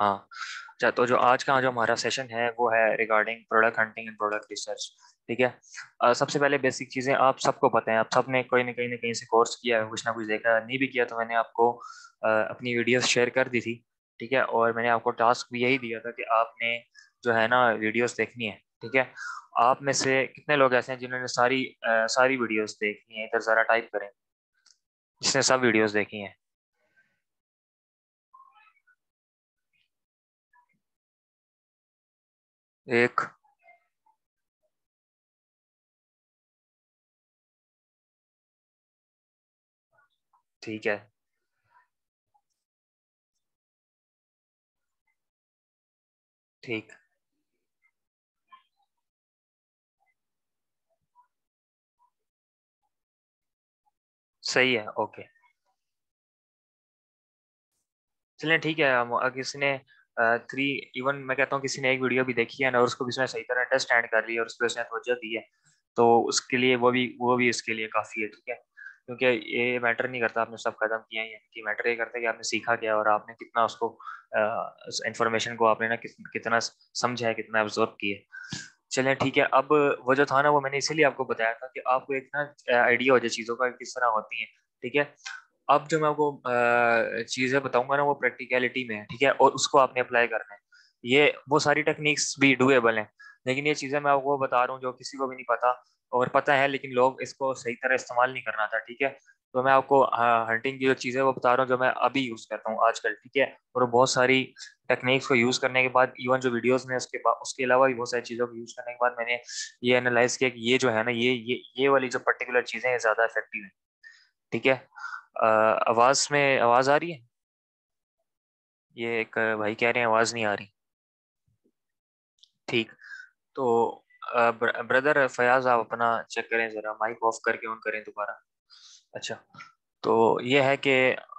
हाँ अच्छा तो जो आज का जो हमारा सेशन है वो है regarding product hunting and product research ठीक है? सबसे पहले बेसिक चीज़ें आप सबको पता है आप सबने कोई ना कहीं ना कहीं से कोर्स किया है कुछ ना कुछ देखा नहीं भी किया तो मैंने आपको uh, अपनी वीडियोस शेयर कर दी थी ठीक है? और मैंने आपको टास्क भी यही दिया था कि आपने जो है ना वीडियोस देखनी है ठीक है? आप में से कितने लोग ऐसे हैं जिन्होंने सारी uh, सारी वीडियोस देखनी है इधर ज़रा टाइप करें जिसने सब वीडियोस देखी हैं? एक। ठीक है। ठीक। सही है ओके। चलिए ठीक है किसी ने थ्री इवन मैं कहता हूँ किसी ने एक वीडियो भी देखी है ना, और उसको भी उसने सही तरह अंडरस्टैंड कर लिया और उसको उसने तवज्जो दी है तो उसके लिए वो भी वो भी इसके लिए काफ़ी है, ठीक है? क्योंकि ये मैटर नहीं करता, आपने सब कदम किए हैं कि मैटर ये करता है कि आपने सीखा क्या, और आपने कितना उसको इंफॉर्मेशन को आपने ना कितना समझा है, कितना ऑब्जॉर्व किए चलें, ठीक है, अब वो जो था ना, वो मैंने इसीलिए आपको बताया था कि आपको एक ना आइडिया हो जाए चीज़ों का किस तरह होती है, ठीक है? अब जो मैं आपको चीज़ें बताऊँगा ना, वो प्रैक्टिकलिटी में है, ठीक है? और उसको आपने अप्लाई करना है। ये, वो सारी टेक्निक्स भी डुएबल हैं। लेकिन ये चीज़ें मैं आपको बता रहा हूँ जो किसी को भी नहीं पता, और पता है, लेकिन लोग इसको सही तरह इस्तेमाल नहीं करना था, ठीक है? तो मैं आपको हंटिंग की जो चीज़ें वो बता रहा हूँ, जो मैं अभी यूज़ करता हूँ आजकल, ठीक है? और बहुत सारी टेक्निक्स को यूज़ करने के बाद इवन जो वीडियोस में उसके बाद, उसके अलावा भी बहुत सारी चीज़ों को यूज़ करने के बाद मैंने ये एनालाइज किया कि ये जो है ना, ये ये ये वाली जो पर्टिकुलर चीज़ें ज़्यादा इफ़ेक्टिव है, ठीक है? आवाज़ में आवाज़ आ रही है? ये एक भाई कह रहे हैं, आवाज़ नहीं आ रही। ठीक तो ब्रदर फयाज आप अपना चेक करें ज़रा, माइक ऑफ़ करके ऑन करें दोबारा। अच्छा तो ये है कि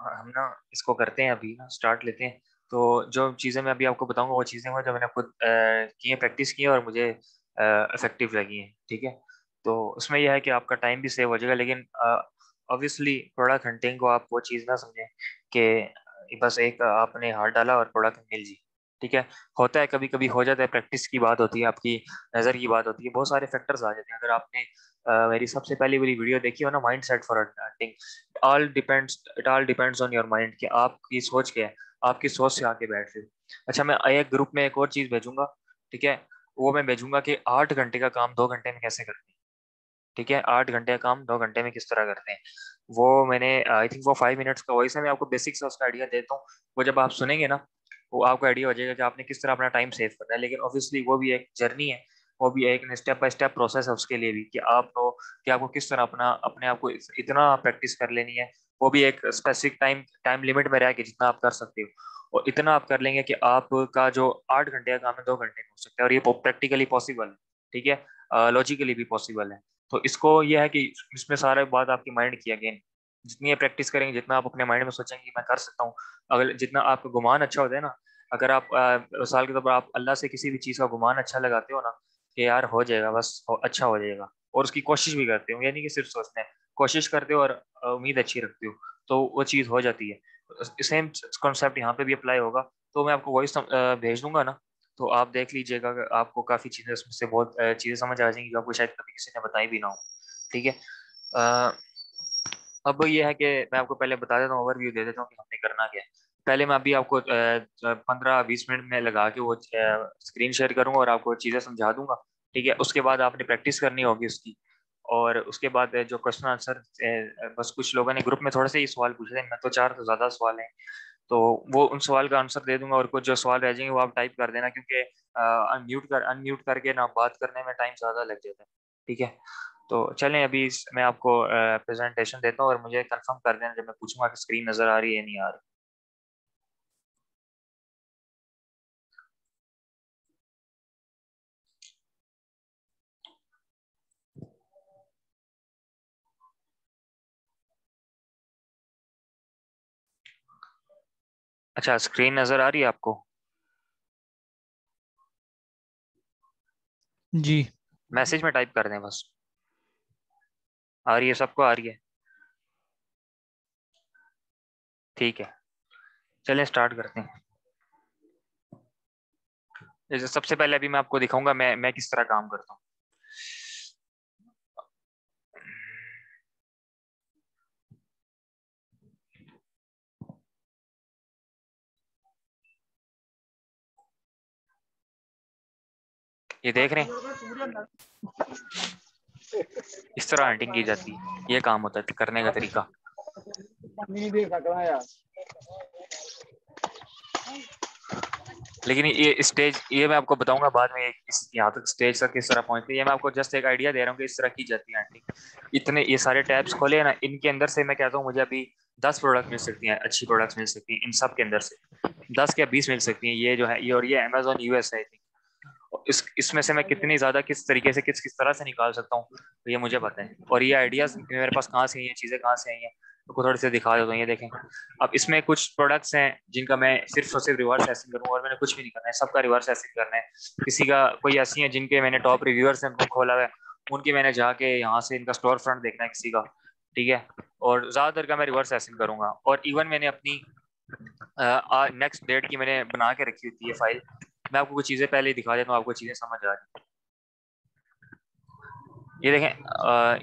हम ना इसको करते हैं अभी ना, स्टार्ट लेते हैं। तो जो चीज़ें मैं अभी आपको बताऊँगा, वो चीज़ें हैं जो मैंने खुद की हैं, प्रैक्टिस की है और मुझे इफ़ेक्टिव लगी हैं, ठीक है? तो उसमें यह है कि आपका टाइम भी सेव हो जाएगा, लेकिन ऑब्वियसली प्रोडक्ट हंटिंग को आप वो चीज़ ना समझें कि बस एक आपने हाथ डाला और प्रोडक्ट मिल जी ठीक है? होता है कभी कभी हो जाता है प्रैक्टिस की बात होती है आपकी नज़र की बात होती है बहुत सारे फैक्टर्स आ जाते हैं। अगर आपने uh, मेरी सबसे पहली वाली वीडियो देखी हो ना mindset for hunting all depends it all depends on your mind कि आपकी सोच क्या है आपकी सोच से आके बैठ रहे अच्छा मैं एक ग्रुप में एक और चीज़ भेजूँगा ठीक है? वो मैं भेजूँगा कि आठ घंटे का काम दो घंटे में कैसे करते ठीक है, आठ घंटे का काम दो घंटे में किस तरह करते हैं? वो मैंने, आई थिंक वो फाइव मिनट्स का वॉइस है मैं आपको बेसिक से उसका आइडिया देता हूँ। वो जब आप सुनेंगे ना, वो आपको आइडिया हो जाएगा कि आपने किस तरह अपना टाइम सेव करना है। लेकिन ऑब्वियसली वो भी एक जर्नी है, वो भी एक स्टेप बाय स्टेप प्रोसेस है उसके लिए भी कि आप तो कि आपको किस तरह अपना, अपने आप को इतना प्रैक्टिस कर लेनी है। वो भी एक स्पेसिफिक टाइम टाइम लिमिट में रह के जितना आप कर सकते हो। और इतना आप कर लेंगे कि आपका जो आठ घंटे का काम है, दो घंटे में हो सकता है। और ये प्रैक्टिकली पॉसिबल है, ठीक है? लॉजिकली भी पॉसिबल है। तो इसको ये है कि इसमें सारे बात आपकी माइंड की अगेन जितनी प्रैक्टिस करेंगे, जितना आप अपने माइंड में सोचेंगे मैं कर सकता हूँ, अगर जितना आपका गुमान अच्छा होता है ना, अगर आप मिसाल के तौर पर आप अल्लाह से किसी भी चीज़ का गुमान अच्छा लगाते हो ना, कि यार हो जाएगा, बस अच्छा हो जाएगा। और उसकी कोशिश भी करते हो, यानी कि सिर्फ़ सोचते हैं। कोशिश करते हो और उम्मीद अच्छी रखते हो तो वो चीज़ हो जाती है। सेम कॉन्सेप्ट यहाँ पे भी अप्लाई होगा। तो मैं आपको वॉइस भेज दूँगा ना तो आप देख लीजिएगा, आपको काफ़ी चीज़ें उसमें से बहुत चीज़ें समझ आ जाएँगी जो आपको शायद कभी किसी ने बताई भी ना हो, ठीक है? अब ये है कि मैं आपको पहले बता देता हूँ ओवरव्यू दे देता हूँ कि हमने करना क्या है। पहले मैं अभी आपको पंद्रह बीस मिनट में लगा के वो स्क्रीन शेयर करूँगा और आपको चीज़ें समझा दूँगा, ठीक है? उसके बाद आपने प्रैक्टिस करनी होगी उसकी, और उसके बाद जो क्वेश्चन आंसर बस कुछ लोगों ने ग्रुप में थोड़े से ही सवाल पूछे थे, मैं तो चार तो ज़्यादा सवाल हैं। तो वो उन सवाल का आंसर दे दूँगा और कुछ जो सवाल रह जाएँगे वो आप टाइप कर देना क्योंकि अनम्यूट कर अनम्यूट करके ना बात करने में टाइम ज़्यादा लग जाता है। ठीक है? तो चलें अभी मैं आपको प्रेजेंटेशन देता हूँ और मुझे कंफर्म कर देना जब मैं पूछूँगा कि स्क्रीन नज़र आ रही है नहीं आ रही। अच्छा स्क्रीन नज़र आ रही है आपको? जी। मैसेज में टाइप कर दें बस। आ रही है सबको आ रही है। ठीक है। चलें स्टार्ट करते हैं। सबसे पहले अभी मैं आपको दिखाऊँगा मैं मैं किस तरह काम करता हूँ। ये देख रहे हैं? इस तरह हंटिंग की जाती है। ये काम होता है, करने का तरीका। लेकिन ये स्टेज ये मैं आपको बताऊँगा बाद में यहाँ तक स्टेज तक किस तरह पहुँचती है। ये मैं आपको जस्ट एक आइडिया दे रहा हूँ कि इस तरह की जाती है हंटिंग इतने, ये सारे टैब्स खोले हैं ना, इनके अंदर से मैं कहता हूँ, मुझे अभी दस प्रोडक्ट मिल सकती हैं, अच्छी प्रोडक्ट्स मिल सकती हैं, इन सब के अंदर से। दस या बीस मिल सकती हैं, ये जो है, ये और ये अमेजोन यूएस है इस इसमें से मैं कितनी ज़्यादा किस तरीके से किस किस तरह से निकाल सकता हूँ तो ये मुझे पता है। और ये आइडियाज़ मेरे पास कहाँ से आई हैं चीज़ें कहाँ से आई हैं तो थोड़ी से दिखा देता हूँ ये देखें। अब इसमें कुछ प्रोडक्ट्स हैं जिनका मैं सिर्फ़ और सिर्फ़ रिवर्स एसिंग करूँ और मैंने कुछ भी नहीं करना है सबका रिवर्स एसिंग करना है। किसी का कोई ऐसी है जिनके मैंने टॉप रिव्यूअर्स हैं खोला हुआ है उनके मैंने जाके यहाँ से इनका स्टोर फ्रंट देखना है किसी का ठीक है? और ज़्यादातर का मैं रिवर्स एसिंग करूँगा। और इवन मैंने अपनी नेक्स्ट डेट की मैंने बना के रखी होती है फ़ाइल मैं आपको कुछ चीज़ें पहले दिखा देता हूँ आपको चीज़ें समझ आ रही ये देखें आ,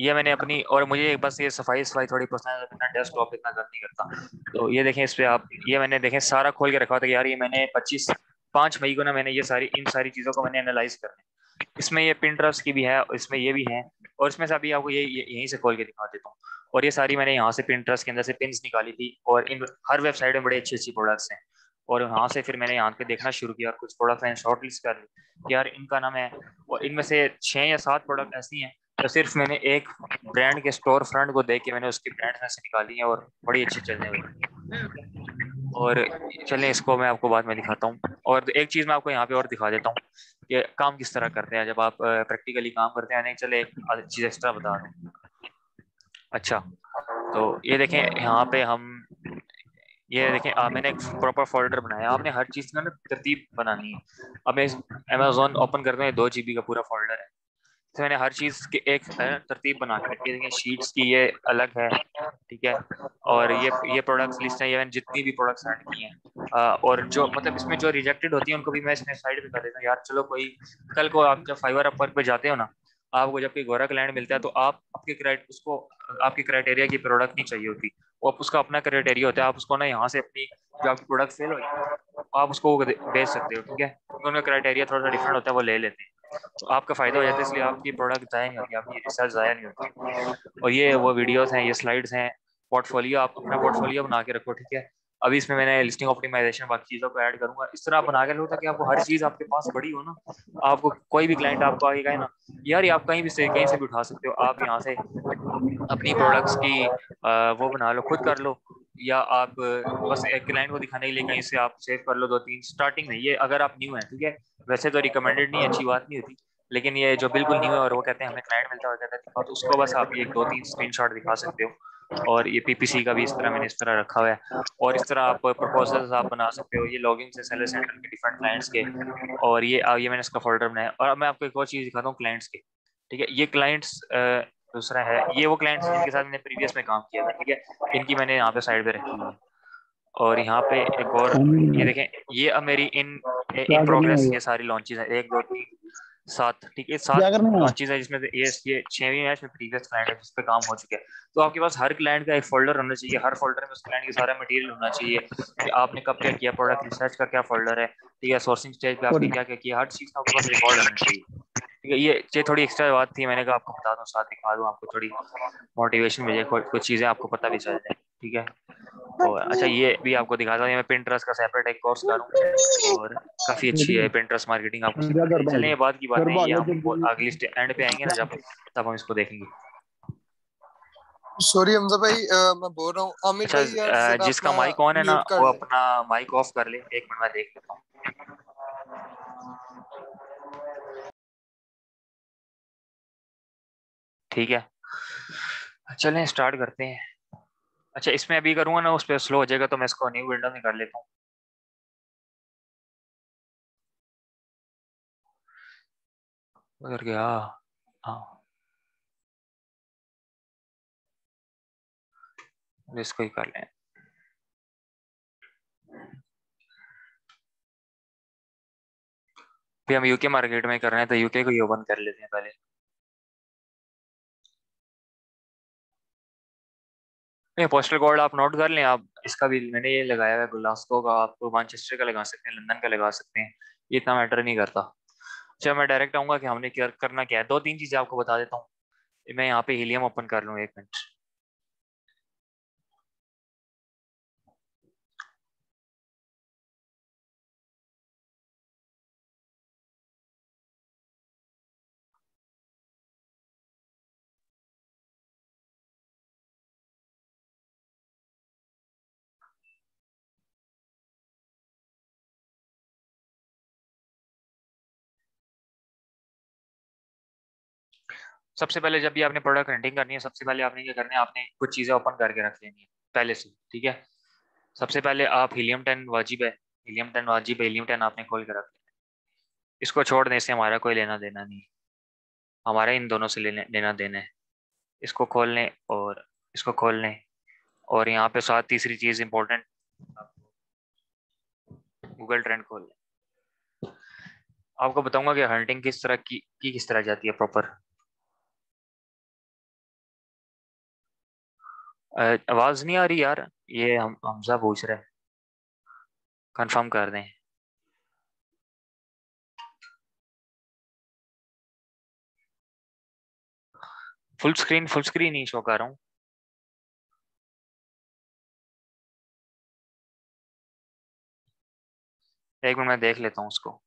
ये मैंने अपनी और मुझे बस ये सफ़ाई सफ़ाई थोड़ी पसंद है डेस्कटॉप इतना गंद नहीं करता। तो ये देखें इस पर आप ये मैंने देखें सारा खोल के रखा था यार ये मैंने पच्चीस पाँच मई को ना मैंने ये सारी इन सारी चीज़ों को मैंने एनालाइज करने इसमें ये पिन ट्रस्ट की भी है इसमें ये भी है और इसमें से अभी आपको ये, यहीं से खोल के दिखा देता हूँ। और ये सारी मैंने यहाँ से पिन के अंदर से पिन निकाली थी और इन हर वेबसाइट में बड़े अच्छी अच्छी प्रोडक्ट्स हैं। और वहाँ से फिर मैंने यहाँ पे देखना शुरू किया और कुछ प्रोडक्ट मैंने शॉर्ट लिस्ट कर ली कि यार इनका नाम है। और इनमें से छः या सात प्रोडक्ट ऐसी हैं तो सिर्फ़ मैंने एक ब्रांड के स्टोर फ्रंट को देख के मैंने उसकी ब्रांड में से निकाली है और बड़ी अच्छी चलने वाली और चलें, इसको मैं आपको बाद में दिखाता हूँ। और एक चीज़ मैं आपको यहाँ पे और दिखा देता हूँ कि काम किस तरह करते हैं। जब आप प्रैक्टिकली काम करते हैं नहीं चले एक चीज़ एक्स्ट्रा बता रहा हूँ। अच्छा तो ये देखें, यहाँ पे हम ये देखें आप मैंने एक प्रॉपर फोल्डर बनाया। आपने हर चीज़ का ना तरतीब बनानी है। अब मैं अमेजोन ओपन करते हैं दो जीबी का पूरा फोल्डर है। तो मैंने हर चीज़ की एक तरतीब बना के रखी है। शीट्स की ये अलग है, ठीक है? और ये ये प्रोडक्ट्स लिस्ट है, ये मैंने जितनी भी प्रोडक्ट्स ऐड की हैं। और जो मतलब इसमें जो रिजेक्टेड होती है, उनको भी मैं इसमें साइड पे कर देता हूँ। यार, चलो कोई, कल को आप जब फाइवर अपवर्क पे जाते हो ना, आपको जब कोई गोरा क्लाइंट मिलता है तो आप, आपके उसको, आपके क्राइटेरिया की प्रोडक्ट नहीं चाहिए होती। आप उसका अपना क्राइटेरिया होता है, आप उसको ना यहाँ से अपनी जो आपकी प्रोडक्ट सेल हो आप उसको बेच सकते हो, ठीक है? क्योंकि उनका क्राइटेरिया थोड़ा सा डिफरेंट होता है, वो ले लेते हैं। तो आपका फ़ायदा हो जाता है, इसलिए आपकी प्रोडक्ट ज़ाया नहीं होती, आपकी रिसर्च ज़ाया नहीं होती। और ये वो वीडियोज़ हैं, ये स्लाइड्स हैं पोर्टफोलियो आप अपना पोर्टफोलियो बना के रखो, ठीक है? अभी इसमें मैंने लिस्टिंग ऑप्टिमाइजेशन बाकी चीज़ों को ऐड करूँगा। इस तरह आप बना के लो ताकि आपको हर चीज़ आपके पास बड़ी हो ना। आपको कोई भी क्लाइंट आपको आएगा ना, यार, ये आप कहीं भी से, कहीं से भी उठा सकते हो। आप यहाँ से अपनी प्रोडक्ट्स की वो बना लो, खुद कर लो। या आप बस एक क्लाइंट को दिखाने के लिए कहीं से आप सेव कर लो, दो तीन स्टार्टिंग में ये अगर आप न्यू हैं, ठीक है? वैसे तो रिकमेंडेड नहीं, अच्छी बात नहीं होती। लेकिन ये जो बिल्कुल न्यू है और वो कहते हैं, हमें क्लाइंट मिलता है हैं तो उसको बस आप एक, दो, तीन स्क्रीनशॉट दिखा सकते हो। और ये पीपीसी का भी इस तरह मैंने इस तरह रखा हुआ है। और इस तरह आप प्रपोजल्स आप बना सकते हो ये लॉगिंग से सेलर सेंटर के डिफरेंट क्लाइंट्स के और ये ये मैंने इसका फोल्डर बनाया। और अब मैं आपको एक और चीज़ दिखाता हूँ क्लाइंट्स के ठीक है? ये क्लाइंट्स दूसरा है ये वो क्लाइंट्स जिनके साथ मैंने प्रीवियस में काम किया था ठीक है? इनकी मैंने यहाँ पे साइड पे रखी है। और यहाँ पे एक और ये देखें ये अब मेरी इन इन प्रोग्रेस ये सारी लॉन्चेस है। एक दो तीन सात ठीक है सात लॉन्चेस है जिसमें ये ये छहवीं मैच में प्रीवियस क्लाइंट है जिस पे काम हो चुके हैं। तो आपके पास हर क्लाइंट का एक फोल्डर होना चाहिए हर फोल्डर में उस क्लाइंट का सारा मटेरियल होना चाहिए कि आपने कब क्या किया प्रोडक्ट रिसर्च का क्या फोल्डर है ठीक है सोर्सिंग स्टेज पे आपने क्या क्या किया हर चीज़ का आपके पास रिकॉर्ड होना चाहिए। ठीक है ये ये थोड़ी एक्स्ट्रा बात थी मैंने कहा आपको बता दूँ साथ दिखा दूँ आपको थोड़ी मोटिवेशन मिले कुछ चीज़ें आपको पता भी चल जाए ठीक है। और अच्छा ये भी आपको दिखाता हूँ मैं पिंटरेस्ट का सेपरेट एक कोर्स करूँ। और काफ़ी अच्छी है पिंटरेस्ट मार्केटिंग आपको चलिए ये बात की बात है ये हम अगली एंड पे आएँगे ना जब तब हम इसको देखेंगे। सॉरी हमजा भाई आ, मैं बोल रहा हूँ अमित अच्छा, भाई यार जिसका माइक ऑन है ना वो अपना माइक ऑफ़ कर ले। एक मिनट में देख लेता हूँ। ठीक है। चलें स्टार्ट करते हैं। अच्छा इसमें अभी करूँगा ना उस पर स्लो हो जाएगा तो मैं इसको न्यू विंडो में कर लेता हूँ। उधर गया हाँ। इसको ही कर लें। फिर हम यूके मार्केट में कर रहे हैं तो यूके को ही ओपन कर लेते हैं पहले। नहीं पोस्टल कोड आप नोट कर लें, आप इसका भी मैंने ये लगाया है गुलास्को का, आप मानचेस्टर का लगा सकते हैं लंदन का लगा सकते हैं, ये इतना मैटर नहीं करता। अच्छा मैं डायरेक्ट आऊँगा कि हमने क्या करना क्या है। दो तीन चीज़ें आपको बता देता हूँ। मैं यहाँ पे हीलियम ओपन कर लूँ, एक मिनट सबसे पहले जब भी आपने प्रोडक्ट रेंटिंग करनी है सबसे पहले आपने क्या करना है आपने कुछ चीज़ें ओपन करके रख लेनी है पहले से ठीक है? सबसे पहले आप हीलियम टेन वाजिब है हीलियम टेन वाजिब है हीलियम टेन आपने खोल के रख लेना इसको छोड़ देने से हमारा कोई लेना देना नहीं हमारा इन दोनों से लेने लेना देना है। इसको खोल लें और इसको खोल लें और यहाँ पे साथ तीसरी चीज़ इम्पोर्टेंट गूगल ट्रेंड खोल लें आपको बताऊँगा कि हंटिंग किस तरह की, की किस तरह जाती है प्रॉपर आवाज़ नहीं आ रही यार। ये हम, हमजा पूछ रहे कंफर्म कर दें। फुल स्क्रीन फुल स्क्रीन ही शो कर रहा हूँ। एक मिनट, मैं देख लेता हूँ उसको।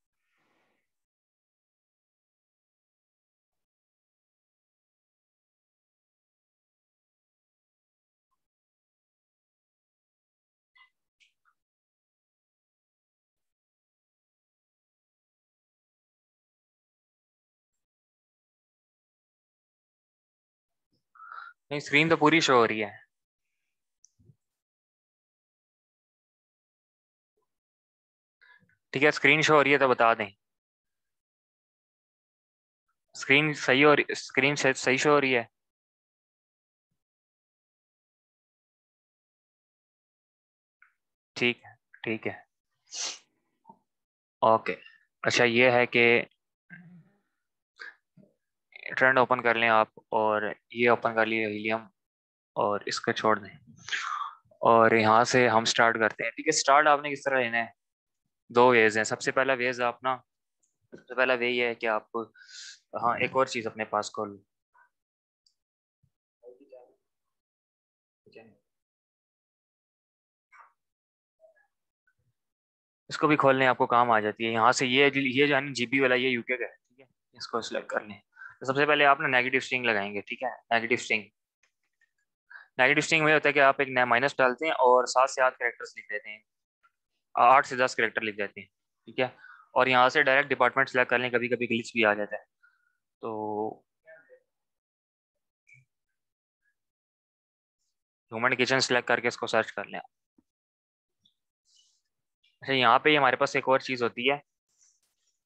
नहीं स्क्रीन तो पूरी शो हो रही है। ठीक है स्क्रीन शो हो रही है तो बता दें। स्क्रीन सही हो रही स्क्रीन सही शो हो रही है। ठीक है ठीक है। ओके अच्छा ये है कि ट्रेंड ओपन कर लें आप और ये ओपन कर लिए हीलियम और इसको छोड़ दें। और यहाँ से हम स्टार्ट करते हैं। ठीक है स्टार्ट आपने किस तरह लेना है? दो वेज हैं। सबसे पहला वेज अपना, सबसे पहला वे ये है कि आप हाँ एक और चीज़ अपने पास खोल। इसको भी खोलने आपको काम आ जाती है। यहाँ से ये ये जो है जीबी वाला ये यूके का है, ठीक है? इसको सिलेक्ट कर लें। तो सबसे पहले आप ना नेगेटिव स्ट्रिंग लगाएँगे, ठीक है? नेगेटिव स्ट्रिंग नेगेटिव स्ट्रिंग में होता है कि आप एक माइनस डालते हैं और सात से आठ करेक्टर्स लिख देते हैं। आठ से दस करेक्टर लिख देते हैं, ठीक है? और यहाँ से डायरेक्ट डिपार्टमेंट सेलेक्ट कर लें कभी कभी ग्लिच भी आ जाता है। तो ह्यूमन किचन सेलेक्ट करके इसको सर्च कर लें अच्छा यहाँ पे हमारे पास एक और चीज़ होती है।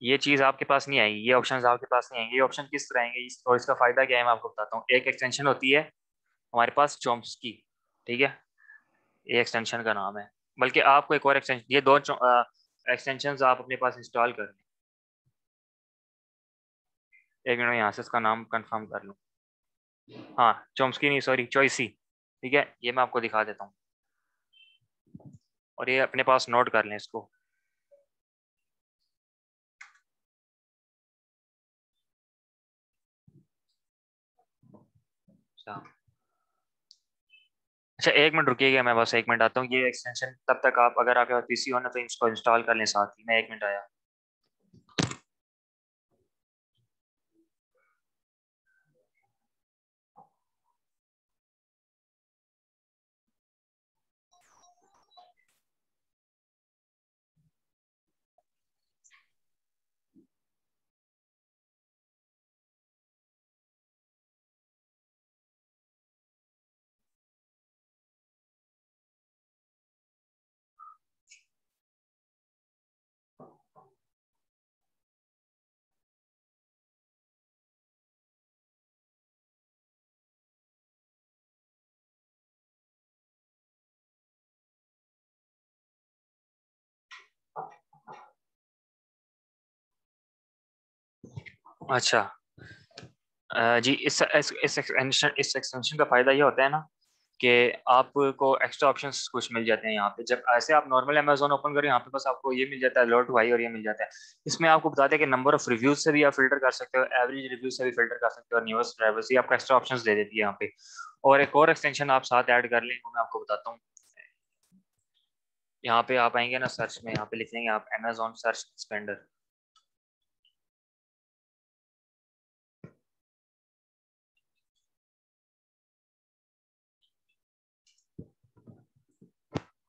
ये चीज़ आपके पास नहीं आएगी ये ऑप्शन आपके पास नहीं आएँगे। ये ऑप्शन किस तरह आएँगे? इस, और इसका फ़ायदा क्या है? मैं आपको बताता हूँ। एक एक्सटेंशन होती है हमारे पास चॉम्स की ठीक है? ये एक्सटेंशन का नाम है। बल्कि आपको एक और एक्सटेंशन ये दो एक्सटेंशन आप अपने पास इंस्टॉल कर लें। एक मिनट यहाँ से इसका नाम कंफर्म कर लूँ। हाँ चॉम्सकी नहीं सॉरी चॉइसी ठीक है? ये मैं आपको दिखा देता हूँ। और ये अपने पास नोट कर लें इसको। अच्छा अच्छा एक मिनट रुकिएगा मैं बस एक मिनट आता हूँ। ये एक्सटेंशन तब तक आप अगर आपके पास पीसी हो ना तो इसको इंस्टॉल कर लें साथ ही। मैं एक मिनट आया। अच्छा। जी, इस इस इस एक्सटेंशन इस एक्सटेंशन का फ़ायदा ये होता है ना कि आपको एक्स्ट्रा ऑप्शंस कुछ मिल जाते हैं यहाँ पे। जब ऐसे आप नॉर्मल अमेजोन ओपन करें, यहाँ पे बस आपको ये मिल जाता है लोट वाई और ये मिल जाता है। इसमें आपको बताते हैं कि नंबर ऑफ़ रिव्यूज़ से भी आप फ़िल्टर कर सकते हो एवरेज रिव्यूज़ से भी फ़िल्टर कर सकते हो, और न्यूज़ ड्राइवर्स ये आपको एक्स्ट्रा ऑप्शन दे देती है यहाँ पे। और एक और एक्सटेंशन आप साथ ऐड कर लें, वो मैं आपको बताता हूँ। यहाँ पे आप आएँगे ना सर्च में, यहाँ पे लिख लेंगे आप अमेजोन सर्च एक्सपेंडर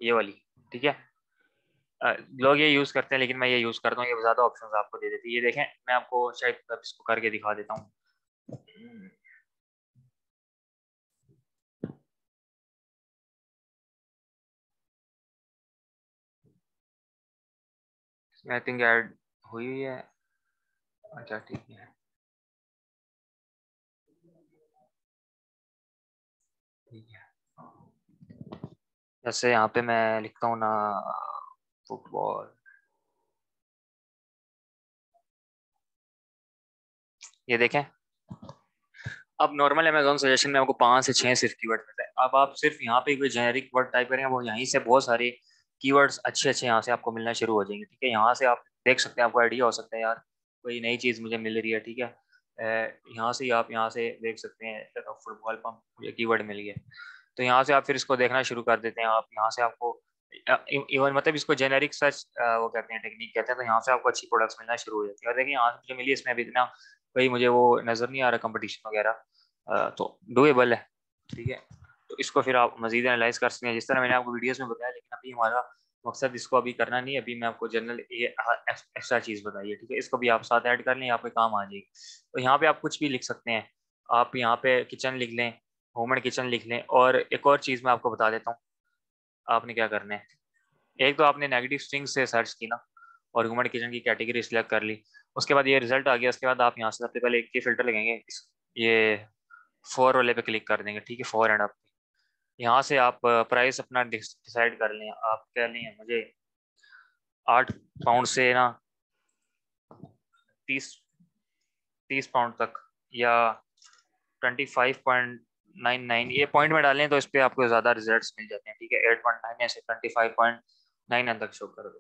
ये वाली, ठीक है? लोग ये यूज़ करते हैं, लेकिन मैं ये यूज़ करता हूँ, ये ज़्यादा ऑप्शन आपको दे देती है। ये देखें, मैं आपको शायद इसको करके दिखा देता हूँ। आई थिंक ऐड हुई हुई है। अच्छा ठीक है। ठीक है। जैसे यहाँ पे मैं लिखता हूँ ना फुटबॉल ये देखें। अब नॉर्मल अमेजोन सजेशन में आपको पाँच से छह सिर्फ़ कीवर्ड मिलते हैं। अब आप सिर्फ़ यहाँ पे कोई जेनेरिक वर्ड टाइप करेंगे वो यहीं से बहुत सारे कीवर्ड्स अच्छे अच्छे यहाँ से आपको मिलना शुरू हो जाएँगे, ठीक है? यहाँ से आप देख सकते हैं, आपको आइडिया हो सकता है, यार, कोई नई चीज़ मुझे मिल रही है ठीक है? यहाँ से आप यहाँ से देख सकते हैं फुटबॉल पंप मुझे कीवर्ड मिल गया तो यहाँ से आप फिर इसको देखना शुरू कर देते हैं। आप यहाँ से आपको इवन मतलब इसको जेनेरिक सर्च वो कहते हैं टेक्निक कहते हैं तो यहाँ से आपको अच्छी प्रोडक्ट्स मिलना शुरू हो जाती है। और देखिए, यहाँ मुझे मिली इसमें अभी इतना कोई मुझे वो नज़र नहीं आ रहा कंपटीशन वगैरह। तो डुएबल है, ठीक है? तो इसको फिर आप मजीद एनालाइज कर सकते हैं। जिस तरह मैंने आपको वीडियोस में बताया, लेकिन अभी हमारा मकसद इसको अभी करना नहीं अभी मैं आपको जनरल ये एक्स्ट्रा चीज़ बताई है ठीक है? इसको भी आप साथ ऐड कर लें, यहाँ पे काम आ जाएगी। तो यहाँ पे आप कुछ भी लिख सकते हैं। आप यहाँ पे किचन लिख लें होम एंड किचन लिख लें और एक और चीज़ मैं आपको बता देता हूँ, आपने क्या करना है? एक तो आपने नेगेटिव स्ट्रिंग से सर्च की ना, और एंड किचन की कैटेगरी सिलेक्ट कर ली। उसके बाद ये रिज़ल्ट आ गया, उसके बाद आप यहाँ से सबसे पहले एक ही फ़िल्टर लगेंगे ये फोर वाले पे क्लिक कर देंगे, ठीक है? फोर एंड अप यहाँ से आप प्राइस अपना डिसाइड कर लें। आप कह लें, मुझे आठ पाउंड से ना तीस तीस पाउंड तक या twenty five point nine nine ये पॉइंट में डालें तो इस पर आपको ज़्यादा रिज़ल्ट मिल जाते हैं, ठीक है? एट पॉइंट नाइन से ट्वेंटी फाइव पॉइंट नाइन तक शो कर दो।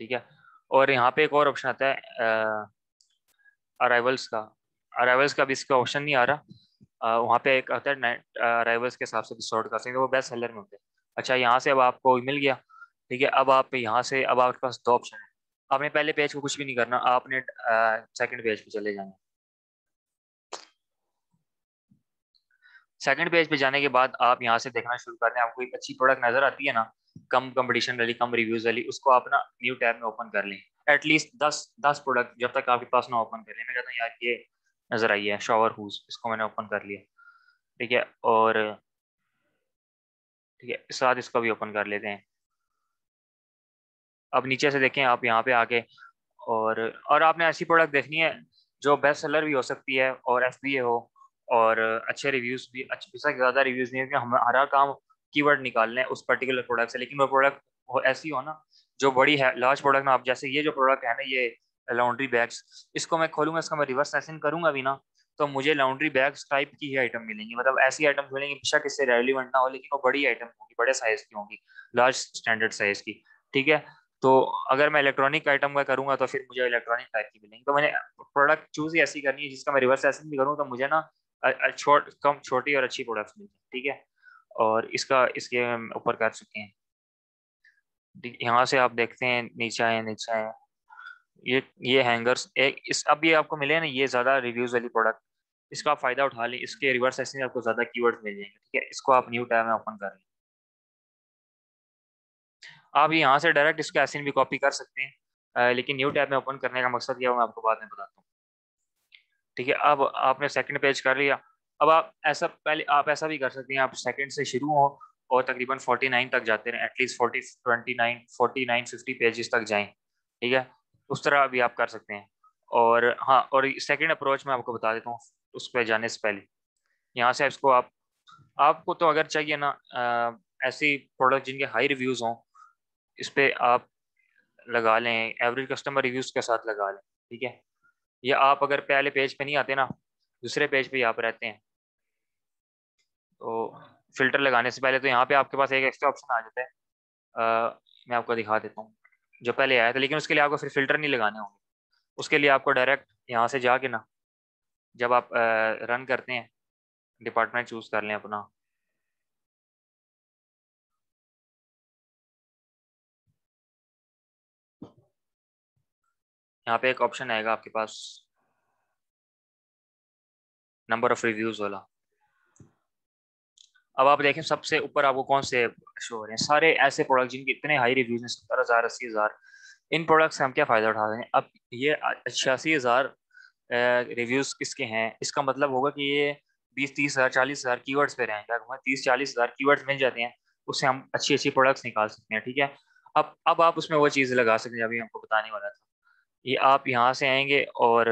ठीक है? और यहाँ पे एक और ऑप्शन आता है अराइवल्स का। अराइवल्स का भी इसका ऑप्शन नहीं आ रहा। वहाँ पे एक आता है अराइवल्स के हिसाब से भी सॉर्ट कर सकते हैं वो बेस्ट सेलर में होते हैं। अच्छा यहाँ से अब आपको मिल गया, ठीक है? अब आप यहाँ से, अब आपके पास दो ऑप्शन है। आपने पहले पेज को कुछ भी नहीं करना, आपने सेकंड पेज पे चले जाना। सेकंड पेज पे जाने के बाद आप यहाँ से देखना शुरू करते हैं। आपको एक अच्छी प्रोडक्ट नज़र आती है ना, कम कंपटीशन वाली, कम रिव्यूज़ वाली, उसको आप ना न्यू टैब में ओपन कर लें। एटलीस्ट दस दस प्रोडक्ट जब तक आपके पास ना ओपन कर लें। मैं कहता हूँ, यार, ये नज़र आई है शॉवर हुज इसको मैंने ओपन कर लिया। ठीक है? और ठीक है साथ इसको भी ओपन कर लेते हैं। अब नीचे से देखें, आप यहाँ पे आके और और आपने ऐसी प्रोडक्ट देखनी है जो बेस्ट सेलर भी हो सकती है और एफ़ हो। और अच्छे रिव्यूज़ भी, अच्छे ज़्यादा रिव्यूज़ नहीं है हमारा काम कीवर्ड निकालना है उस पर्टिकुलर प्रोडक्ट से, लेकिन वो प्रोडक्ट ऐसी हो ना, जो बड़ी है लार्ज प्रोडक्ट ना, आप जैसे ये जो प्रोडक्ट है ना, ये लॉन्ड्री बैग्स इसको मैं खोलूँगा, इसका मैं रिवर्स सेशन करूँगा भी ना तो मुझे लॉन्ड्री बैग्स टाइप की ही आइटम मिलेंगी। मतलब ऐसी आइटम मिलेंगी, बेशक इससे रेलिवेंट ना हो, लेकिन वो बड़ी आइटम होगी, बड़े साइज़ की होंगी लार्ज स्टैंडर्ड साइज़ की, ठीक है? तो अगर मैं इलेक्ट्रॉनिक आइटम का करूँगा तो फिर मुझे इलेक्ट्रॉनिक टाइप की मिलेंगी। तो मैंने प्रोडक्ट चूज़ ही ऐसी करनी है, जिसका मैं रिवर्स सेशन भी करूँ तो मुझे ना छोट, कम, छोटी और अच्छी प्रोडक्ट्स मिलती हैं, ठीक है? और इसका, इसके ऊपर कर चुके हैं। यहाँ से आप देखते हैं, नीचे आए नीचे आए। ये ये हैंगर्स एक इस, अब ये आपको मिले ना, ये ज़्यादा रिव्यूज़ वाली प्रोडक्ट इसका आप फ़ायदा उठा लें, इसके रिवर्स ऐसे आपको ज़्यादा कीवर्ड्स मिल जाएँगे, ठीक है? इसको आप न्यू टैब में ओपन कर लें। आप यहाँ से डायरेक्ट इसको ऐसे भी कॉपी कर सकते हैं लेकिन न्यू टैब में ओपन करने का मकसद क्या मैं आपको बाद में बताता हूँ। ठीक है, अब आपने सेकंड पेज कर लिया। अब आप ऐसा, पहले आप ऐसा भी कर सकते हैं, आप सेकंड से शुरू हो और तकरीबन 49 तक जाते हैं एटलीस्ट 40 29 49 50 पेजेस तक जाएँ, ठीक है? उस तरह भी आप कर सकते हैं। और हाँ और सेकंड अप्रोच मैं आपको बता देता हूँ, उस पर जाने से पहले। यहाँ से इसको आप, आपको तो अगर चाहिए ना ऐसी प्रोडक्ट जिनके हाई रिव्यूज़ हों, इस पर आप लगा लें एवरेज कस्टमर रिव्यूज़ के साथ लगा लें, ठीक है? या आप अगर पहले पेज पे नहीं आते ना दूसरे पेज पे आप रहते हैं। तो फ़िल्टर लगाने से पहले तो यहाँ पे आपके पास एक एक्स्ट्रा ऑप्शन आ जाता है। आ, मैं आपको दिखा देता हूँ जो पहले आया था लेकिन उसके लिए आपको फिर फ़िल्टर नहीं लगाने होंगे। उसके लिए आपको डायरेक्ट यहाँ से जाके ना जब आप रन करते हैं डिपार्टमेंट चूज़ कर लें अपना। यहाँ पे एक ऑप्शन आएगा आपके पास नंबर ऑफ़ रिव्यूज़ वाला। अब आप देखें सबसे ऊपर आपको कौन से शो हो रहे हैं? सारे ऐसे प्रोडक्ट जिनके इतने हाई रिव्यूज़ हैं, सत्तर हज़ार, अस्सी हज़ार, इन प्रोडक्ट से हम क्या फ़ायदा उठा रहे हैं? अब ये छियासी हज़ार रिव्यूज़ किसके हैं? इसका मतलब होगा कि ये बीस, तीस हज़ार, चालीस हज़ार की वर्ड्स पे रहेंगे अगर तीस, चालीस हज़ार की मिल जाते हैं, उससे हम अच्छी अच्छी प्रोडक्ट्स निकाल सकते हैं, ठीक है? अब अब आप उसमें वो चीज़ लगा सकते हैं, अभी हमको बताने वाला था। ये आप यहाँ से आएँगे और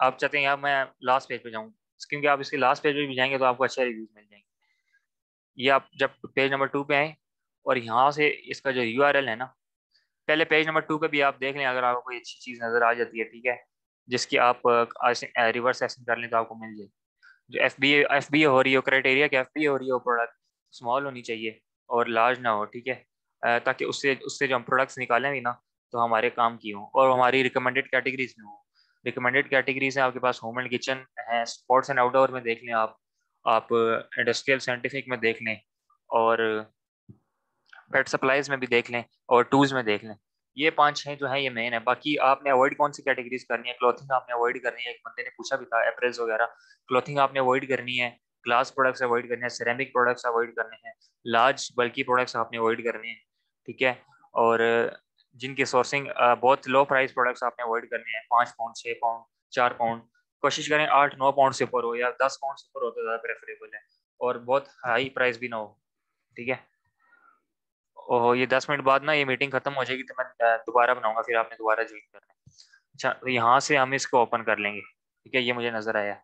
आप चाहते हैं यार मैं लास्ट पेज पे जाऊँ। क्योंकि आप इसके लास्ट पेज पे भी जाएँगे तो आपको अच्छे रिव्यूज़ मिल जाएँगे। ये आप जब पेज नंबर टू पे आए और यहाँ से इसका जो यूआरएल है ना, पहले पेज नंबर टू पे भी आप देख लें, अगर आपको कोई अच्छी चीज़ नज़र आ जाती है, ठीक है, जिसकी आप रिवर्स एसिंग कर लें तो आपको मिल जाए जो एफ़ बी एफ़ बी हो रही हो क्राइटेरिया की एफ़ बी हो रही हो प्रोडक्ट स्मॉल होनी चाहिए और लार्ज ना हो, ठीक है ताकि उससे उससे जो हम प्रोडक्ट्स निकालें भी ना तो हमारे काम की हों, और हमारी रिकमेंडेड कैटेगरीज में हो। रिकमेंडेड कैटेगरीज हैं, आपके पास होम एंड किचन है स्पोर्ट्स एंड आउटडोर में देख लें आप आप इंडस्ट्रियल साइंटिफिक में देख लें, और पेट सप्लाईज में भी देख लें, और टूल्स में देख लें। ये पाँच छह जो है, ये मेन है। बाकी आपने अवॉइड कौन सी कैटेगरीज करनी है? क्लॉथिंग आपने अवॉइड करनी है, एक बंदे ने पूछा भी था अप्रेज वगैरह। क्लॉथिंग आपने अवॉइड करनी है ग्लास प्रोडक्ट्स अवॉइड करने हैं सिरेमिक प्रोडक्ट्स अवॉइड करने हैं लार्ज बल्कि प्रोडक्ट्स आपने अवॉइड करने हैं, ठीक है? और जिनकी सोर्सिंग बहुत लो प्राइस प्रोडक्ट्स आपने अवॉइड करने हैं। पाँच पाउंड छः पाउंड चार पाउंड कोशिश करें आठ, नौ पाउंड से ऊपर हो या दस पाउंड से ऊपर हो तो ज़्यादा प्रेफरेबल है। और बहुत हाई प्राइस भी ना हो, ठीक है? ओह, ये दस मिनट बाद ना ये मीटिंग खत्म हो जाएगी तो मैं दोबारा बनाऊँगा, फिर आपने दोबारा ज्वाइन करना है। अच्छा तो यहाँ से हम इसको ओपन कर लेंगे, ठीक है? ये मुझे नज़र आया।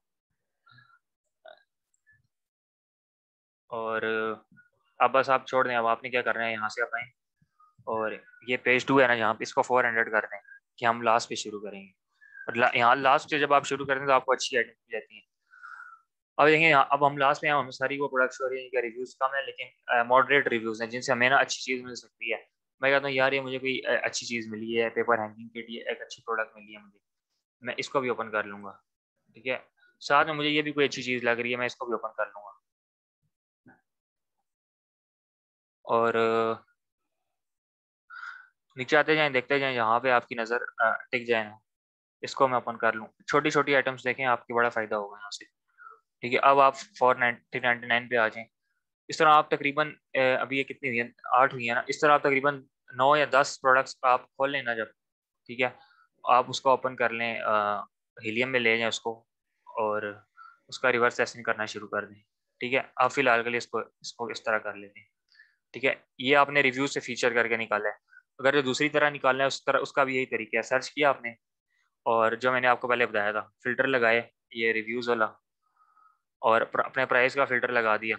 और अब बस आप छोड़ दें, अब आपने क्या करना है यहाँ से आए और ये पेज टू है ना यहाँ पे इसको फोर हंड्रेड कर दें कि हम लास्ट पे शुरू करेंगे। और ला, यहाँ लास्ट पे जब आप शुरू करें तो आपको अच्छी आइटम मिल जाती है। अब देखें यहाँ अब हम लास्ट में हम सारी वो प्रोडक्ट्स हो रही हैं रिव्यूज़ कम है लेकिन मॉडरेट रिव्यूज़ हैं जिनसे हमें ना अच्छी चीज़ मिल सकती है। मैं कहता हूँ यार ये मुझे कोई अच्छी चीज़ मिली है पेपर हैंगिंग के लिए एक अच्छी प्रोडक्ट मिली है मुझे। मैं इसको भी ओपन कर लूँगा। ठीक है? साथ में मुझे ये भी कोई अच्छी चीज़ लग रही है मैं इसको भी ओपन कर लूँगा। और नीचे आते जाएँ, देखते जाएँ जहाँ पे आपकी नज़र टिक जाए ना। इसको मैं ओपन कर लूँ। छोटी छोटी आइटम्स देखें, आपकी बड़ा फ़ायदा होगा यहाँ से। ठीक है, अब आप फोर नाइनटी नाइन्टी नाइन पे आ जाएँ। इस तरह आप तकरीबन अभी ये कितनी हुई है? आठ हुई है ना? इस तरह आप तकरीबन नौ या दस प्रोडक्ट्स आप खोल लें ना जब। ठीक है? आप उसको ओपन कर लें हीलियम में ले जाएँ उसको और उसका रिवर्स एसिंग करना शुरू कर दें। ठीक है? आप फ़िलहाल के लिए इसको इसको इस तरह कर लेते हैं ठीक है? ये आपने रिव्यू से फीचर करके निकाला है। अगर जो दूसरी तरह निकालना है उस तरह उसका भी यही तरीका है। सर्च किया आपने और जो मैंने आपको पहले बताया था फ़िल्टर लगाए ये रिव्यूज़ वाला और अपने प्राइस का फ़िल्टर लगा दिया।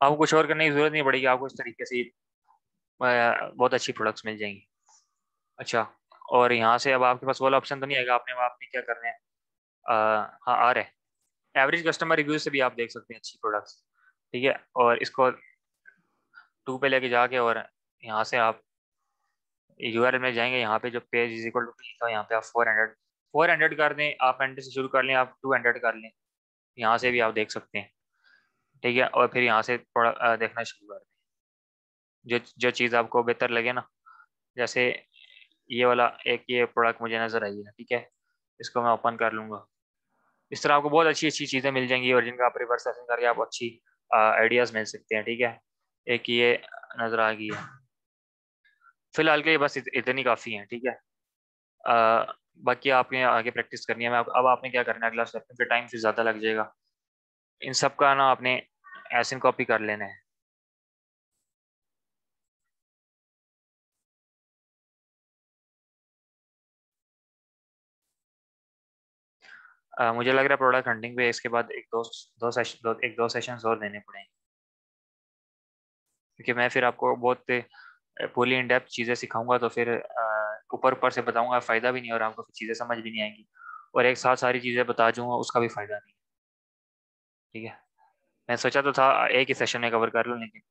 आपको कुछ और करने की ज़रूरत नहीं पड़ेगी आपको इस तरीके से बहुत अच्छी प्रोडक्ट्स मिल जाएँगी। अच्छा और यहाँ से अब आपके पास वाला ऑप्शन तो नहीं आएगा आपने आपने क्या करना है? हाँ आ रहा है। एवरेज कस्टमर रिव्यू से भी आप देख सकते हैं अच्छी प्रोडक्ट्स ठीक है? और इसको टू पे लेके जाके और यहाँ से आप यू में जाएँगे। यहाँ पे जो पेज इज़ इक्वल टू लिखा यहाँ पे आप फोर हंड्रेड फोर हंड्रेड कर दें। आप हंड्रेड से शुरू कर लें, आप टू हंड्रेड कर लें। यहाँ से भी आप देख सकते हैं। ठीक है? और फिर यहाँ से थोड़ा देखना शुरू कर दें। जो जो चीज़ आपको बेहतर लगे ना, जैसे ये वाला एक ये प्रोडक्ट मुझे नज़र आई है, ठीक है? इसको मैं ओपन कर लूँगा। इस तरह आपको बहुत अच्छी अच्छी चीज़ें मिल जाएँगी और जिनका आप रिवर्स सेशन करके आप अच्छी आइडियाज़ मिल सकते हैं, ठीक है? एक ये नज़र आ गई है। फ़िलहाल के लिए बस इतनी काफ़ी है, ठीक है? बाकी आपने आगे प्रैक्टिस करनी है। मैं अब आपने क्या करना है? अगला स्टेप फिर टाइम फिर ज़्यादा लग जाएगा। इन सब का ना आपने, ऐसे कॉपी कर लेना है। आ, मुझे लग रहा है प्रोडक्ट हंटिंग पे इसके बाद एक दो दो सेशन दो एक दो सेशन और देने पड़ेंगे। क्योंकि मैं फिर आपको बहुत पूरी इन डेप्थ चीज़ें सिखाऊँगा तो फिर ऊपर ऊपर से बताऊँगा फ़ायदा भी नहीं और आपको चीज़ें समझ भी नहीं आएँगी। और एक साथ सारी चीज़ें बता दूँगा उसका भी फ़ायदा नहीं ठीक है? मैं सोचा तो था एक ही सेशन में कवर कर लूँ लेकिन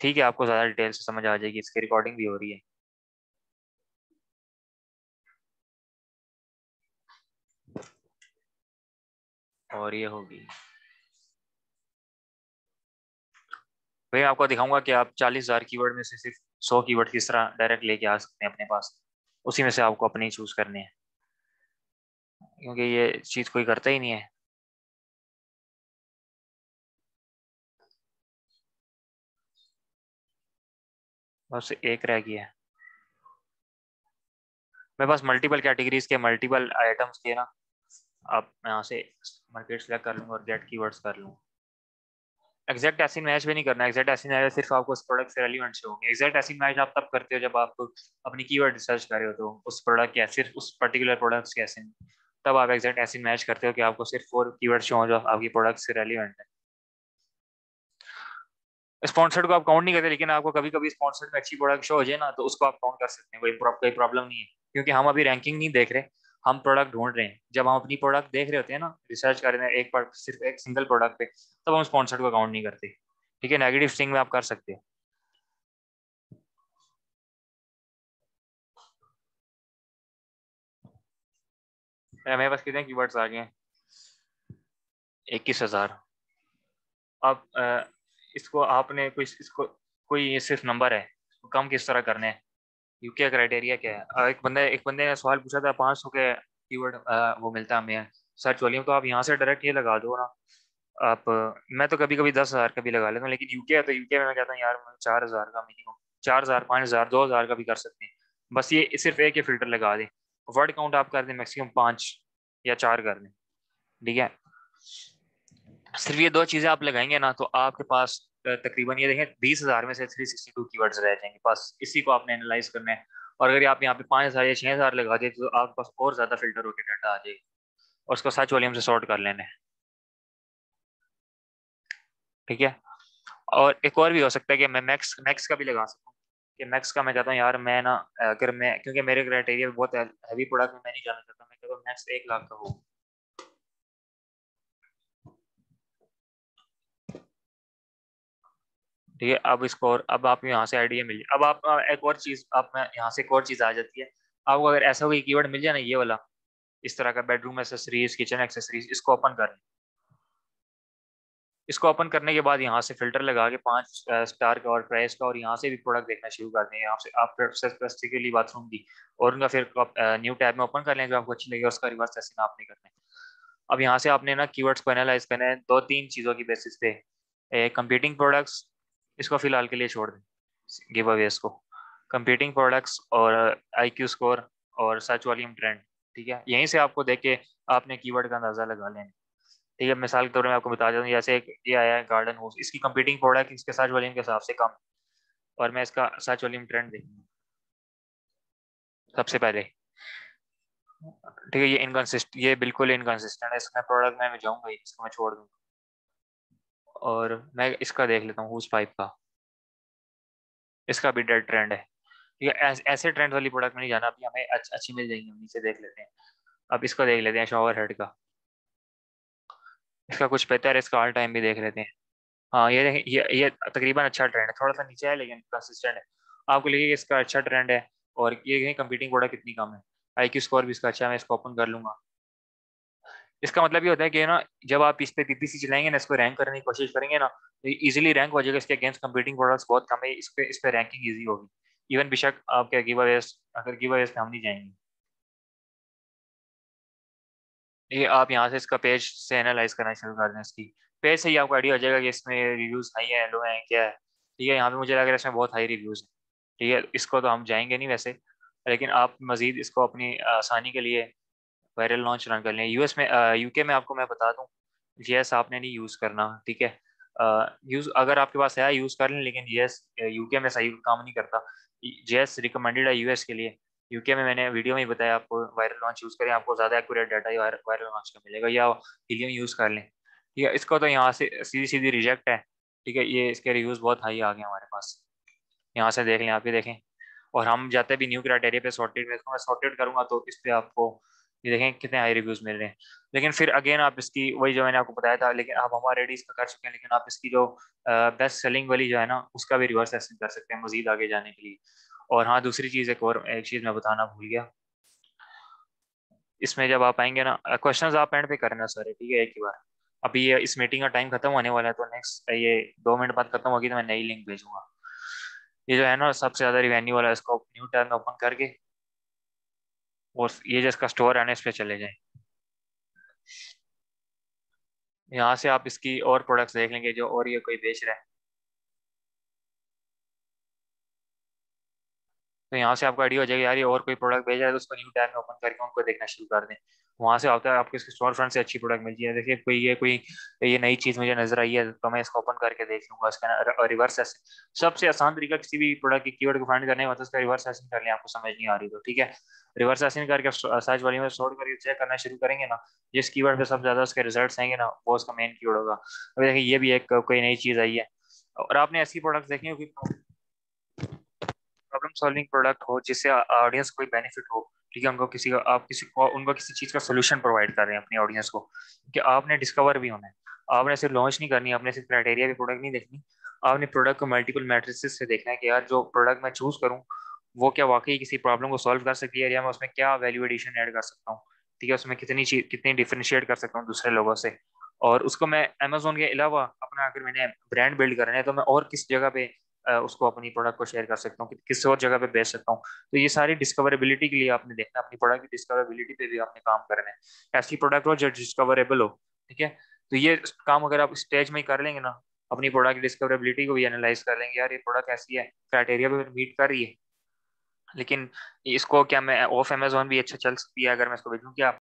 ठीक है आपको ज़्यादा डिटेल से समझ आ जाएगी इसकी रिकॉर्डिंग भी हो रही है। और ये होगी। भाई आपको दिखाऊँगा कि आप चालीस हज़ार कीवर्ड में से सिर्फ़ सौ कीवर्ड किस तरह डायरेक्ट लेके आ सकते हैं अपने पास। उसी में से आपको अपने ही चूज़ करने हैं। क्योंकि ये चीज़ कोई करता ही नहीं है। बस एक रह गया है। मेरे पास मल्टीपल कैटेगरीज के मल्टीपल आइटम्स के ना, आप यहाँ से मार्केट सेलेक्ट कर लूँगा और गेट कीवर्ड्स कर लूँगा। एग्जैक्ट एसिड मैच भी नहीं करना। एग्जैक्ट एसिड मैच सिर्फ़ आपको उस प्रोडक्ट से रेलिवेंट से होंगे। एग्जैक्ट एसिड मैच आप तब करते हो जब आप अपनी कीवर्ड रिसर्च कर रहे हो तो उस प्रोडक्ट के सिर्फ़ उस पर्टिकुलर प्रोडक्ट्स के एसिड तब आप एग्जैक्ट एसिड मैच करते हो कि आपको सिर्फ़ फोर कीवर्ड शो हो जो आपकी प्रोडक्ट से रेलिवेंट है। स्पॉन्सर्ड को आप काउंट नहीं करते, लेकिन आपको कभी कभी स्पॉन्सर्ड में अच्छी प्रोडक्ट शो हो जाए ना तो उसको आप काउंट कर सकते हैं। कोई प्रॉब्लम नहीं है। क्योंकि हम अभी रैंकिंग नहीं देख रहे। हम प्रोडक्ट ढूंढ रहे हैं। जब हम अपनी प्रोडक्ट देख रहे होते हैं ना रिसर्च कर रहे हैं एक पर, सिर्फ़ एक सिंगल प्रोडक्ट पे तब हम स्पॉन्सर्ड को काउंट नहीं करते। ठीक है? नेगेटिव स्टिंग में आप कर सकते हैं। मेरे पास कितने कीवर्ड्स आ गए हैं? इक्कीस हज़ार। अब इसको आपने कोई इसको कोई सिर्फ़ नंबर है कम किस तरह करने हैं? यूके का क्राइटेरिया क्या है? एक बंदे एक बंदे ने सवाल पूछा था, पाँच सौ के कीवर्ड वो मिलता है हमें। सर्च वॉल्यूम तो आप यहाँ से डायरेक्ट ये लगा दो ना। आप, मैं तो कभी कभी दस हज़ार का भी लगा लेता हूँ, लेकिन यूके है तो यूके में मैं कहता हूँ, यार चार हज़ार का मिनिमम चार हज़ार, पाँच हज़ार, दो हज़ार का भी कर सकते हैं। बस ये सिर्फ़ एक ही फ़िल्टर लगा दें। वर्ड काउंट आप कर दें मैक्सिमम पाँच या चार कर दें। ठीक है? सिर्फ़ ये दो चीज़ें आप लगाएँगे ना तो आपके पास तकरीबन ये देखें, बीस हज़ार में से थ्री सिक्सटी टू की रह जाएँगे। बस इसी को आपने एनालाइज करना है। और अगर आप यहाँ पे पाँच हज़ार या छः हज़ार लगा दें तो आपके पास और ज़्यादा फ़िल्टर होकर डाटा आ जाएगी। और उसको सच वॉल्यूम से सॉर्ट कर लेना है। ठीक है? और एक और भी हो सकता है कि मैं मैक्स मैक्स का भी लगा सकता हूँ कि मैक्स का मैं चाहता हूँ, यार मैं ना, अगर मैं, क्योंकि मेरे क्राइटेरिया बहुत हैवी प्रोडक्ट में मैं नहीं जाना चाहता, मैं कहता हूँ मैक्स एक लाख का हो। ठीक है? अब इसको और, अब आप यहाँ से आइडिया मिल जाए अब आप एक और चीज़, आप यहाँ से एक और चीज़ आ जाती है। आपको अगर ऐसा कोई कीवर्ड मिल जाए ना, ये वाला, इस तरह का बेडरूम एक्सेसरीज किचन एक्सेसरीज इसको ओपन कर इसको ओपन करने के बाद यहाँ से फ़िल्टर लगा के पाँच स्टार का और प्राइस का और यहाँ से भी प्रोडक्ट देखना शुरू कर दें। यहाँ से आप स्पेसिफिकली बाथरूम की और उनका फिर न्यू टैब में ओपन कर लें, जो आपको अच्छी लगी, उसका रिवर्स ऐसे आप नहीं करना है अब यहाँ से आपने ना कीवर्ड्स को एनालाइज करना है दो तीन चीज़ों की बेसिस पे। कंप्यूटिंग प्रोडक्ट्स इसको फ़िलहाल के लिए छोड़ दें। गिव अवेज को। कंप्यूटिंग प्रोडक्ट्स और आई क्यू स्कोर और सर्च वॉल्यूम ट्रेंड ठीक है? यहीं से आपको देख के आपने कीवर्ड का अंदाज़ा लगा लेना। ठीक है, मिसाल के तौर में आपको बता देता हूँ, जैसे एक ये आया है गार्डन हाउस इसकी कंप्यूटिंग प्रोडक्ट इसके सर्च वॉल्यूम के हिसाब से कम। और मैं इसका सर्च वॉल्यूम ट्रेंड देखूँगा। सबसे पहले। ठीक है, ये इनकन्सिस्ट ये बिल्कुल इनकन्सिस्टेंट है, इसमें प्रोडक्ट में जाऊँगा इसको मैं छोड़ दूँगा। और मैं इसका देख लेता हूँ पाइप का। इसका भी डेड ट्रेंड है। ऐसे ट्रेंड वाली प्रोडक्ट में नहीं जाना, अभी हमें अच्छी मिल जाएँगी, हम नीचे देख लेते हैं। अब इसको देख लेते हैं शॉवर हेड का। इसका कुछ बेहतर है, इसका ऑल टाइम भी देख लेते हैं। हाँ ये देखें, ये ये तकरीबन अच्छा ट्रेंड है। थोड़ा सा नीचे है, लेकिन कंसिस्टेंट है। आपको लगे इसका अच्छा ट्रेंड है, और ये कंप्यूटिंग प्रोडक्ट कितनी कम है। आई स्कोर भी इसका अच्छा है, मैं इसको ओपन कर लूँगा। इसका मतलब ये होता है कि ना जब आप इस पे पीपीसी चलाएँगे ना, इसको रैंक करने की कोशिश करेंगे ना तो इजीली रैंक हो जाएगा, इसके अगेंस्ट कंपीटिंग प्रोडक्ट्स बहुत कम है इस पे इस पे रैंकिंग इजी होगी। इवन बेशक आपके गिव अवेज अगर गिव अवेज पे हम नहीं जाएँगे। ये आप यहाँ से इसका पेज से एनालाइज करना शुरू कर दें इसकी। पेज से ही आपको आइडिया हो जाएगा कि इसमें रिव्यूज़ हाई है लो है, क्या है। ठीक है, यहाँ पे मुझे लग रहा है इसमें बहुत हाई रिव्यूज़ है। ठीक है, इसको तो हम जाएँगे नहीं वैसे, लेकिन आप मजीद इसको अपनी, आसानी के लिए वायरल लॉन्च रन कर लें। यूएस में यूके में आपको मैं बता दूँ जीएस आपने नहीं यूज़ करना, ठीक है? यूज़, अगर आपके पास है, यूज़ कर लें, लेकिन जीएस यूके में सही काम नहीं करता। जीएस रिकमेंडेड है यूएस के लिए। यूके में मैंने वीडियो में ही बताया आपको वायरल लॉन्च यूज़ करें, आपको ज़्यादा एक्यूरेट डाटा वायरल लॉन्च का मिलेगा, या हीलियम यूज़ कर लें। ठीक है, इसको तो यहाँ से सीधी सीधी रिजेक्ट है, ठीक है? ये इसके रिव्यूज़ बहुत हाई आ गए हमारे पास। यहाँ से देख लें, आप ये देखें। और हम जाते भी न्यू क्राइटेरिया पे सॉर्टेड में इसको मैं सॉर्टेड करूँगा तो इस पर आपको ये देखें कितने हाई रिव्यूज़ मिल रहे हैं। लेकिन फिर अगेन आप इसकी, वही जो मैंने आपको बताया था, लेकिन आप हम ऑलरेडी इसका कर चुके हैं, लेकिन आप इसकी जो बेस्ट सेलिंग वाली जो है ना, उसका भी रिवर्स एसिंग कर सकते हैं मजीद आगे जाने के लिए। और हाँ दूसरी चीज़ एक और, एक चीज़ मैं बताना भूल गया। इसमें जब आप आएँगे ना क्वेश्चंस आप एंड पे करना सर ठीक है, एक ही बार। अभी ये, इस मीटिंग का टाइम खत्म होने वाला है तो नेक्स्ट ये दो मिनट बाद खत्म होगी तो मैं नई लिंक भेजूँगा। ये जो है ना, सबसे ज़्यादा रिवेन्यू वाला इसको न्यू में ओपन करके और ये जिसका स्टोर है ना इस पर चले जाए। यहाँ से आप इसकी और प्रोडक्ट्स देख लेंगे जो और ये कोई बेच रहा है। तो यहाँ से आपको आइडिया हो जाएगा, यार ये और कोई प्रोडक्ट भेज है तो उसको न्यू टैब में ओपन करके उनको देखना शुरू कर दें। वहाँ से आता है, आपको इसके स्टोर फ्रंट से अच्छी प्रोडक्ट मिल जाए देखिए, कोई ये कोई ये नई चीज़ मुझे नज़र आई है तो मैं इसको ओपन करके देख लूँगा इसका रिवर्स सबसे आसान तरीका किसी भी प्रोडक्ट की कीवर्ड को फाइंड करने का उसका रिवर्स एसिंग कर लें, आपको समझ नहीं आ रही तो ठीक है? रिवर्स एसिंग करके सर्च वाली में सोर्ट करके चेक करना शुरू करेंगे ना, जिस कीवर्ड पे सबसे ज़्यादा उसके रिज़ल्ट आएँगे ना, वो उसका मेन कीवर्ड होगा। अभी देखिए, ये भी एक कोई नई चीज़ आई है। और आपने ऐसी प्रोडक्ट देखी प्रॉब्लम सॉल्विंग प्रोडक्ट हो, जिससे ऑडियंस कोई बेनिफिट हो, ठीक है? उनको किसी आप किसी को, उनको किसी चीज़ का सोल्यूशन प्रोवाइड कर रहे हैं अपनी ऑडियंस को कि आपने डिस्कवर भी होना है। आपने सिर्फ़ लॉन्च नहीं करनी, आपने सिर्फ़ क्राइटेरिया भी प्रोडक्ट नहीं देखनी। आपने प्रोडक्ट को मल्टीपल मैट्रिसेस से देखना है कि यार, जो प्रोडक्ट मैं चूज़ करूँ, वो क्या वाकई किसी प्रॉब्लम को सॉल्व कर सकती है, या मैं उसमें क्या वैल्यू एडिशन ऐड कर सकता हूँ, ठीक है? उसमें कितनी चीज़ कितनी डिफ्रेंशिएट कर सकता हूँ दूसरे लोगों से। और उसको मैं अमेजोन के अलावा अपना, अगर मैंने ब्रांड बिल्ड करना है तो मैं और किस जगह पे उसको अपनी प्रोडक्ट को शेयर कर सकता हूँ कि किस और जगह पे बेच सकता हूँ। तो ये सारी डिस्कवरेबिलिटी के लिए आपने देखना, अपनी प्रोडक्ट की डिस्कवरेबिलिटी पे भी आपने काम करना है। ऐसी प्रोडक्ट हो जो डिस्कवरेबल हो, ठीक है? तो ये काम अगर आप स्टेज में ही कर लेंगे ना, अपनी प्रोडक्ट की डिस्कवरेबिलिटी को भी एनालाइज कर लेंगे, यार ये प्रोडक्ट ऐसी है क्राइटेरिया भी मीट कर रही है। लेकिन इसको क्या मैं ऑफ़ अमेजोन भी अच्छा चल सकती है अगर मैं इसको भेजूँ क्या